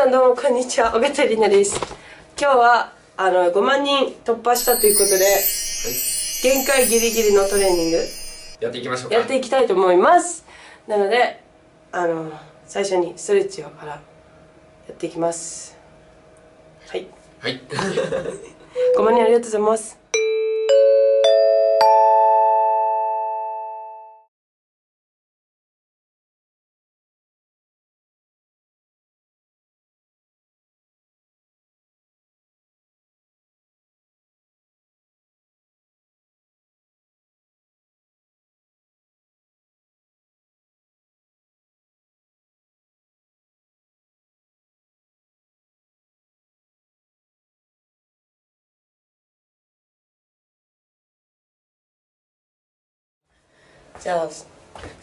さんどうもこんにちは、小形里奈です。今日は、あの、5万人突破したということで、限界ギリギリのトレーニング、やっていきましょうかやっていきたいと思います。なので、あの、最初にストレッチをからやっていきます。はい。はい 5万人ありがとうございます。じゃあ、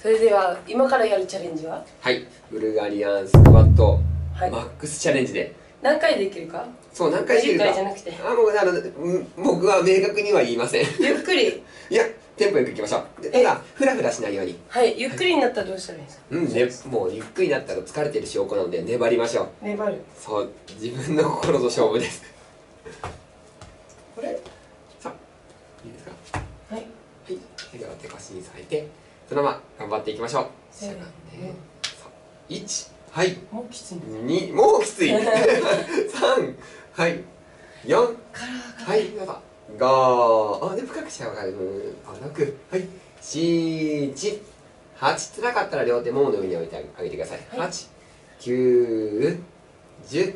それでは、今からやるチャレンジは？はい。ブルガリアンスクワット、はい。マックスチャレンジで。何回できるか？そう何回できるか。10回じゃなくて。あもうあのうん僕は明確には言いません。ゆっくり？いやテンポよくいきましょう。でただフラフラしないように。はい、ゆっくりになったらどうしたらいいですか？うんねもうゆっくりになったら疲れてる証拠なので粘りましょう。粘る。そう自分の心と勝負です。これさあいいですかはい。はい手を手腰に添えてそのまま頑張っていきましょう。せーの。1はい。もうきついんだ。二もうきつい。三はい。四はい。どうぞ五あで深くしちゃうから六はい。七八辛かったら両手ももの上に置いてあげてください。はい。八九十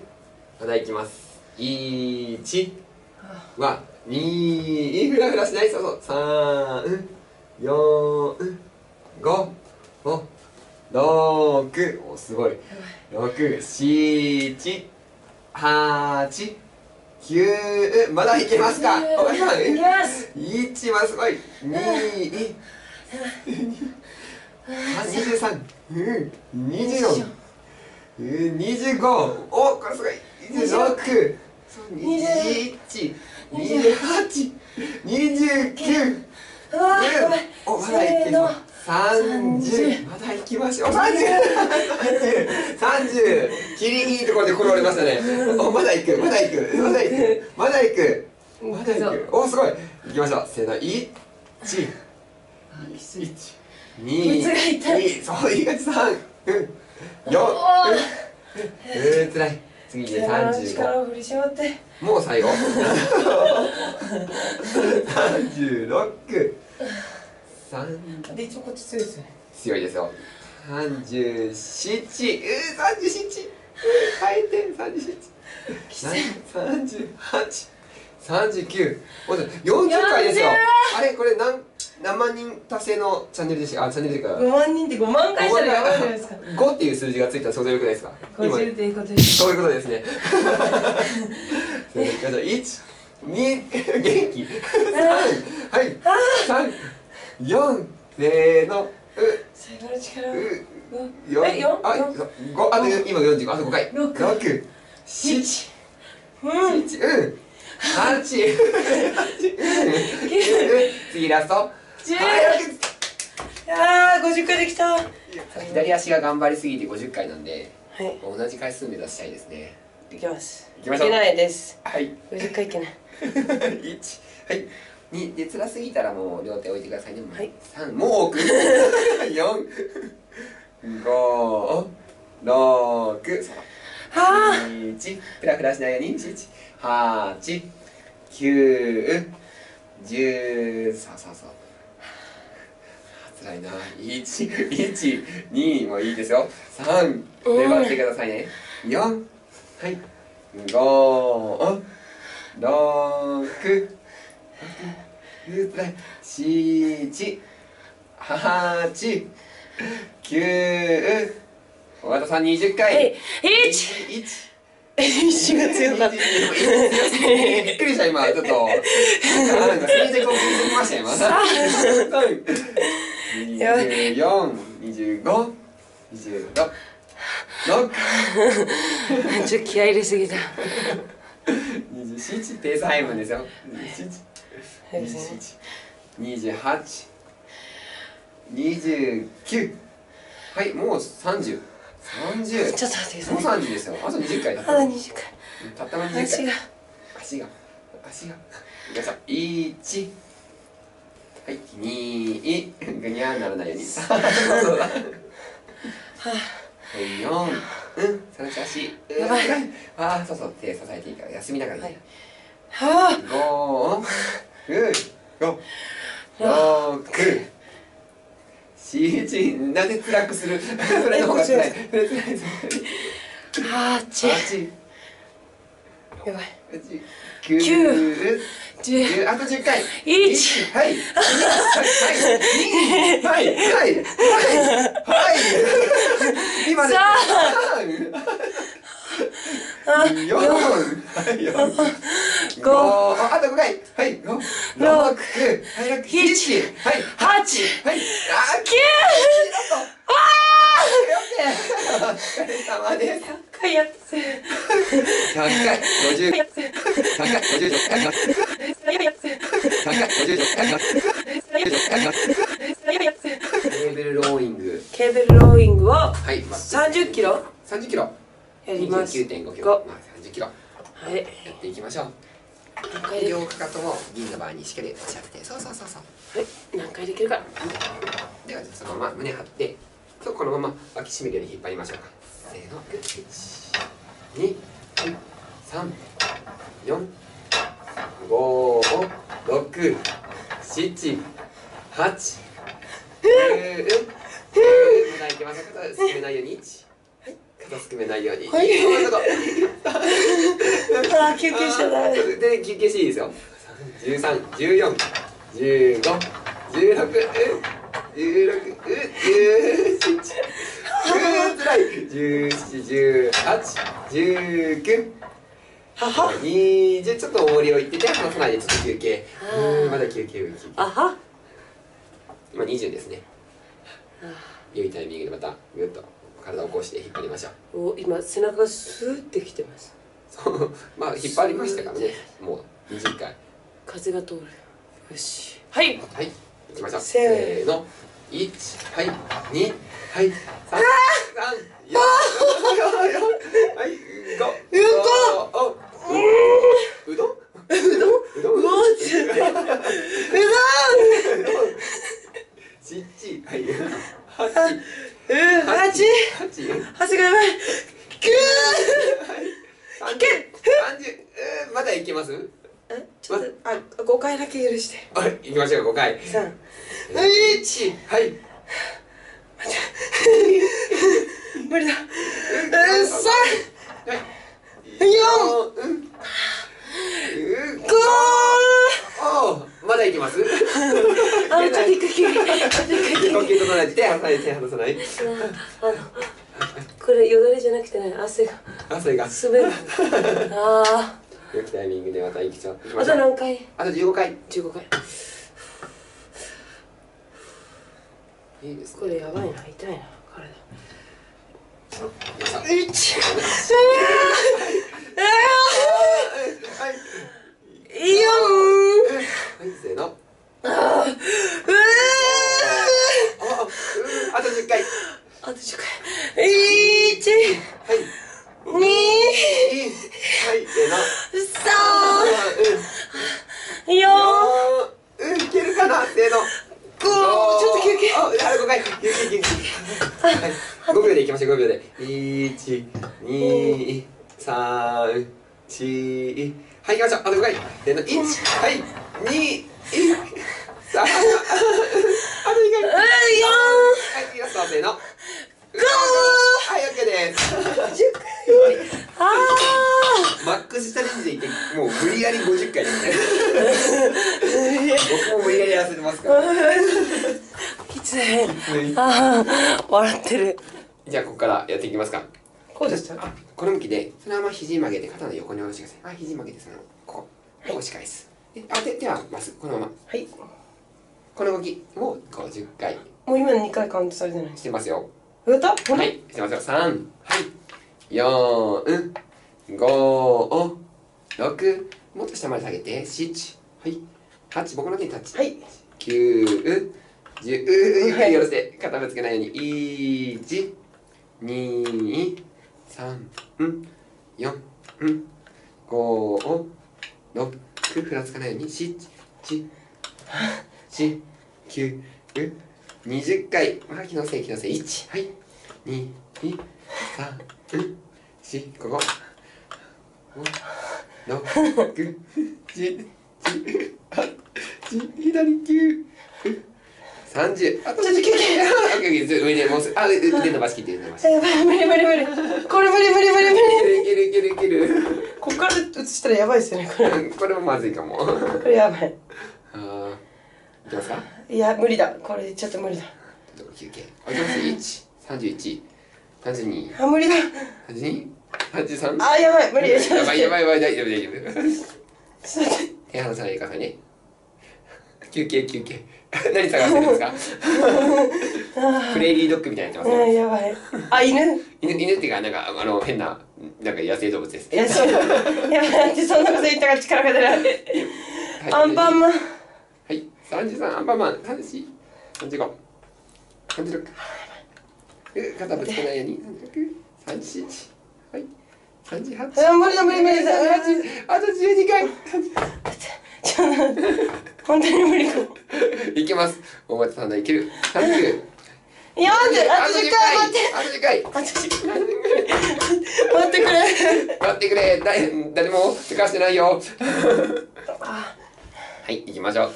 まだいきます。一は二フラフラしない。そうそう。三四五五六おすごい。六七八九まだいけますか？おばさんいきます。一はす。ごい。二二十三うん二十四う。ん二十五おこれすごい。二十六二十一二十八二十九。おまだいけそう三十。まだいきましょう三十。三十。キリいいところで転がりましたね。おまだいく。まだいく。まだいく。まだいく。まだいくおすごい。いきましょう。せーの。一一二二そういい感じ三うん四うんつらい次で三十五。力を振り絞って。もう最後。三十六。三。で、いつもこっち強いですよね。強いですよ。三十七。うー三十七。回転三十きつい。七三十八三十九もう四十回ですよ。あれこれ何何万人達成のチャンネルでした？あチャンネルでか。5万人って5万回したらやばいじゃないですか。5っていう数字がついたら想像よくないですか？今50っていうことです。そういうことですね。一二元気。三はい。三四せーのう。最後の力。を。うえ四？あ四？五あと今四十五。あと五回。六。六。七。一。うん。七。うん八八うん次ラスト。十。はいああ、50回できた。は左足が頑張りすぎて50回なんでい。同じ回数目指したいですね。いきます。いきましょう。けないです。はい。50回いけない。一はい。二で辛すぎたらもう両手置いてくださいね。はい。三。もう奥 四。五。六。は一。フラフラしないように。七八九十そうそうそう辛いな。一一二もいいですよ。三粘ってくださいね。四はい五六七八九和田さん20回はい一一一が強かった。びっくりした今。ちょっとなんか数字こう気づきましたよ今。やばい二十四二十五二十六。六ちょっと気合い入れすぎた。二十七ペース配分ですよ。二十七そうですね二十八二十九。はいもう三十三十。ちょっと待ってください。もう三十ですよ。あと20回。だま回。たったの20回。足が。足が。足が。皆さん1はい2ぐにゃーならないように。そうだはい4うん。その調子。やばい。ああそうそう。手支えていいから休みながらねいはあ。5 6 6ちいちなぜ辛くする？それの方が辛いそい。あーちやばい。九。十。あと十回。一。はい。はい。はい。はい。はい。はい。今で。す四。四。五。あと五回。はい。六、はい。六、七、八はい。あ、お疲れ様です。100回やったぜ100回、50、やったぜ100回、50、100回、やったぜ100回、50、100回、やったぜケーブルローイング。ケーブルローイングをはい、30キロ30キロ。やります29.5キロ。まあ、30キロ。はいやっていきましょう。両かかとを銀のバーにしっかり押し当てて、そうそうそうそう。はい何回できるかでは、そのまま胸張って、そうこのまま脇締めるように引っ張りましょうか。せーの、1、2、3、4、5、6、7、8、9、まだいけません。肩すくめないように。1、肩すくめないように。はいそうそうそうああ休憩しちゃダメで休憩していいですよ13、14、15、16、16、17、うんつらい17、18、19、はは20ちょっと重りをいってて離さないでちょっと休憩まだ休憩休憩あは今20ですね良いタイミングでまたぐっと体を起こして引っ張りましょう。お今背中がスーってきてます。そ うまあ引っ張りましたからね。もう20回。風が通る。よし。はい。はい、行きましょう。せーの。一、はい、二、はい、三、三、四、四、はい、五。うん。こ。お。うどん？うどん？うどん？うどん？うどん。うん八？八？足がやばいキュ三十？三十？うんまだいけます？ーえちょっとあ5回だけ許してはい、行きましょう、五回。3一、はい。無理だうん三はい。四。五おお、まだいきます？あちょっと呼吸整えて手離さない？手離さない？あのこれよだれじゃなくてね汗が。汗が。滑る。あ良きタイミングでまた行きちゃう。ああと何回？あと15回。15回。いいですこれやばいな。痛いな体。はい。一はい四はいせーの。うーあうんあと10回。あと10回。一はい。二はいせーの。三うん四うんいけるかなせーの。五ちょっと休憩。ああ5回休憩休憩。はい。5秒でいきましょう5秒で。1 2 3 4はい行きましょう。あと5回。せーの1はい2 3あと2回うん四はいせーのはい OK です。あマックスチャレンジでいってもう無理やり50回ですね僕も無理やりやらせてますから。ーきついあー笑ってるじゃあここからやって。いきますかこうでしたあこの向きでそのまま肘曲げて肩の横に下ろしてください。あ肘曲げてそのこう押し返す。であ手手はまっすぐこのまま。はい。この動きもう50回。もう今の2回カウントされてない。してますよ。やった？はいしてますよ。3はい。4 5 6もっと下まで下げて。7はい。8僕の手にタッチ。はい。9 10ゆっくりはい下ろして。肩ぶつけないように。1 2、3、うん、4、うん、5、6、ふらつかないように、7、8、9、うん、20回、まあ、気のせい、気のせい、1、はい、2、2、3、うん、4、ここ、5、6、7、8、左9、30、あとちょっと休憩オッケーオッケー上でもうすあ、腕腕伸ばしきって腕伸ばし。やばい無理無理無理これ無理無理無理無理いけるいけるいけるいける。ここから映したらやばいですよね これこれもまずいかも。これやばいあーいきますか？いや無理だこれちょっと無理だ休憩。あ、いきます？1、31、32、あ無理だ32、33。あやばい無理やばいやばいやばい大丈夫大丈夫。手離さないでくださいね。休憩休憩。何探してるんですか？プレーリードッグみたいになってますうんね。やばいあ犬？犬犬っていうか、なんか、あの、変な、なんか野生動物です。野生動やいそんなこと言ったら力が出ない、アンパンマン。はい。アンパンマン。三十四、三36肩ぶつけないように。3637はい。あ無理だ無理無理。だあと ち本当に無理か います。大町さんのいける。39 40あと10回。待って。あと10回。待ってくれ。待ってくれ。誰誰もせかしてないよ。はい行きましょう。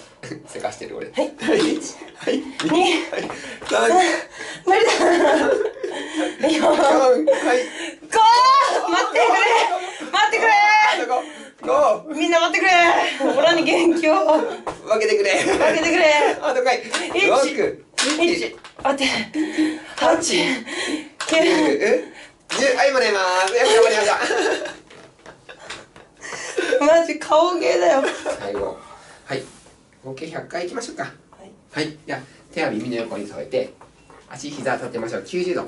せかしてる俺。はい。はい。はい。はい無理だ。よはい。ゴ待ってくれ。待ってくれ。ゴみんな待ってくれ。オに元気を。分けてくれ。分けてくれ。あとかい。1 1待って。八九チ十はいもらいます。よい頑張りました。マジ顔芸だよ。最後。はい。合計百回いきましょうか。はい、はい、じゃ手は耳の横に添えて足膝立てましょう。九十度。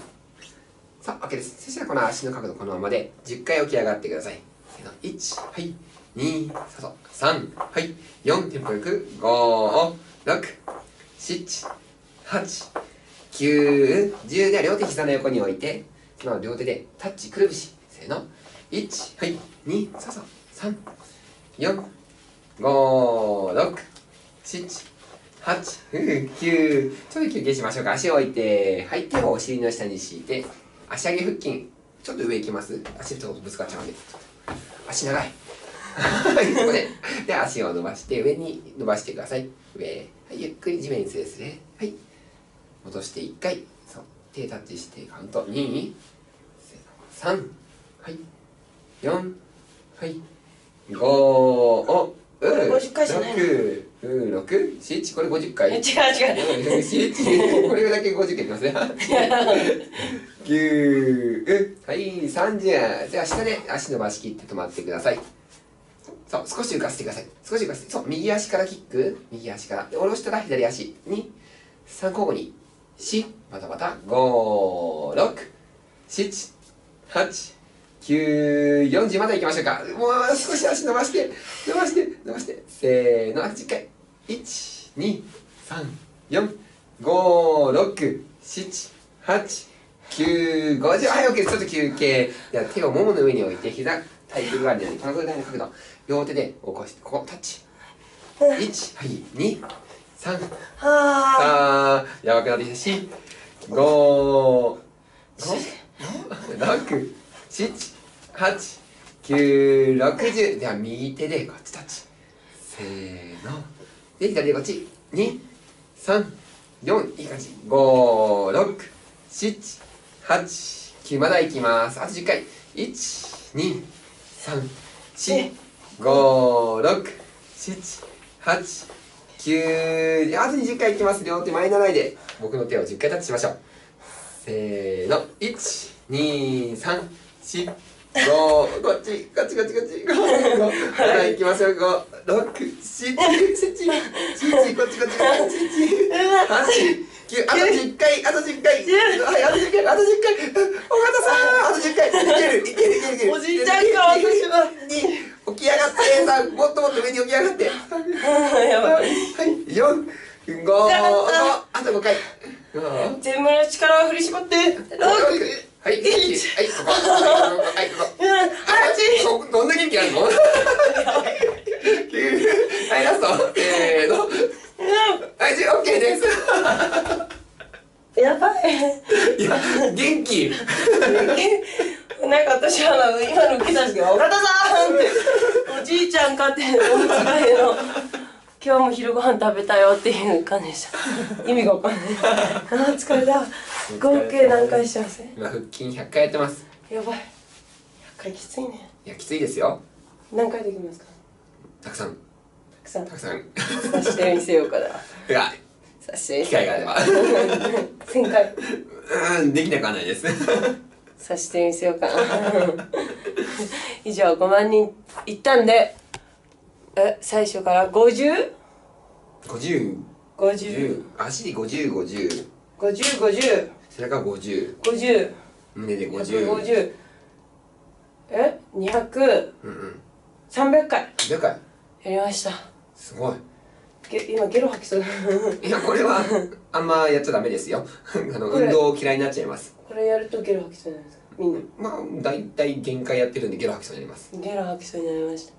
さあオッケーです。そしたらこの足の角度このままで十回起き上がってください。一の。1はい。2そはい。4テンポよく。五、六。七。八。9、10では両手膝の横に置いて、その両手でタッチ、くるぶし。せーの。1、はい。2、そうそう。3、4、5、6、7、8、9、ちょっと休憩しましょうか。足を置いて、はい、手をお尻の下に敷いて、足上げ腹筋、ちょっと上行きます足ちょっとぶつかっちゃうんで。足長い。はい、ここで。で、足を伸ばして、上に伸ばしてください。上。はい、ゆっくり地面にすれすれ。はい。戻して1回。そう。手タッチして、カウント。2、3、はい。4、はい。5、お、う50回じゃないの？6、うん、6、7、これ50回。違う違う7これだけ50回いきますね。9、はい、30。じゃあ下で足伸ばしきって止まってください。そう、少し浮かせてください。少し浮かせて、そう、右足からキック、右足から。で、下ろしたら左足に、3交互に、4、バタバタ、5、6、7、8、9、40まで行きましょうか。もう少し足伸ばして、伸ばして、伸ばして、せーの、10回。1、2、3、4、5、6、7、8、9、50。はい、OK です。ちょっと休憩。では手をももの上に置いて、膝、体育座りのように、このぐらいの角度。両手で起こして、ここ、タッチ。1、はい、2、3、はあー、やばくなってきた。4、5、5、6、7、8、9、60。では、右手でこっちタッチ。せーの。で、左でこっち。2、3、4、いい感じ。5、6、7、8、9まだ行きます。あと10回。1、2、3、4、5、6、7、8、9、であと20回いきます。両手前習いで。僕の手を10回タッチしましょう。せーの。1、2、3、4、5、こっち、こっち、こっち、こっち、5、5、はい、行きましょう。5、6、7、7、7、こっち、こっち、こっち、7、8、9、あと10回、あと10回。はい、あと10回、あと10回。尾形さん、あと10回。いける、いける、いける、いける。おじいちゃんか私はに起き上がって、さ、もっともっと上に起き上がって。いやばいはい、四、五、あと五回。五全部の力を振り絞って六はい、はいはいここはいここはいこここどんな元気あるの九はいラストせーのはいじゃあ OK ですやばいいや元気なんか私はあの今の聞いたんですけど「岡田さん!」っておじいちゃんかっておむつ替えの今日も昼ご飯食べたよっていう感じでした。意味がわかんないあー疲れた。合計何回してます？今腹筋100回やってます。やばい。100回きついね。いやきついですよ。何回できますか？たくさん。たくさん。たくさん。さしてみせようかな。うわさして機会があれば。1000回。うんできなくはないです。さしてみせようかな。以上5万人いったんでえ最初から？50?50 50 50 10足で5050 50 50背中50 50胸で50 150え200うんうん。300回。だからやりました。すごい。ゲ今ゲロ吐きそう。いやこれはあんまやっちゃダメですよ。あのこれ。運動嫌いになっちゃいます。これやるとゲロ吐きそうになるんです。かみんな。まあ大体限界やってるんでゲロ吐きそうになります。ゲロ吐きそうになりました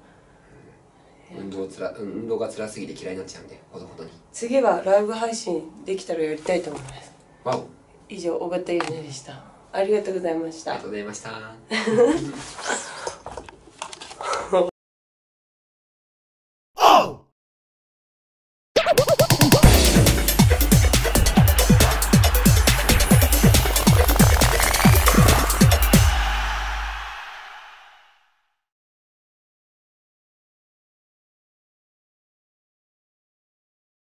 運動つらうん運動が辛すぎて嫌いになっちゃうんでほどほどに。次はライブ配信できたらやりたいと思います。わお。以上小形ゆねでした。ありがとうございました。ありがとうございました